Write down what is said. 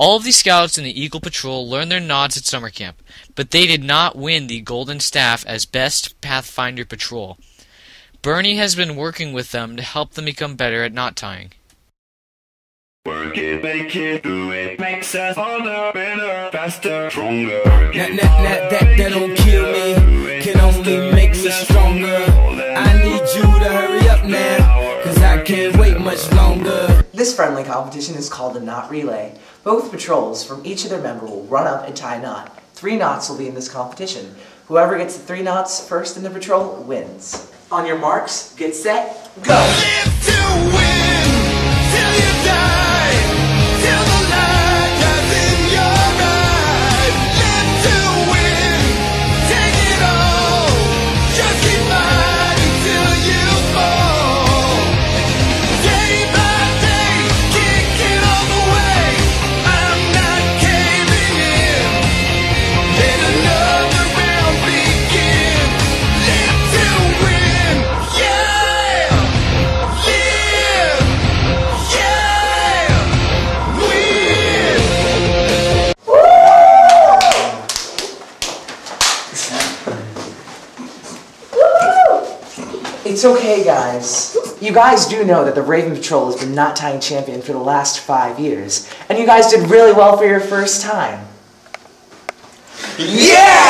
All of the scouts in the Eagle Patrol learned their nods at summer camp, but they did not win the Golden Staff as Best Pathfinder Patrol. Bernie has been working with them to help them become better at knot tying. Work it, make it, do it, makes us harder, better, faster, stronger. That, that, that, that, that don't kill me, can only make us stronger. Can't wait much longer. This friendly competition is called a knot relay. Both patrols from each of their member will run up and tie a knot. Three knots will be in this competition. Whoever gets the three knots first in the patrol wins. On your marks, get set, go! It's okay, guys. You guys do know that the Raven Patrol has been knot tying champion for the last five years, and you guys did really well for your first time. Yeah!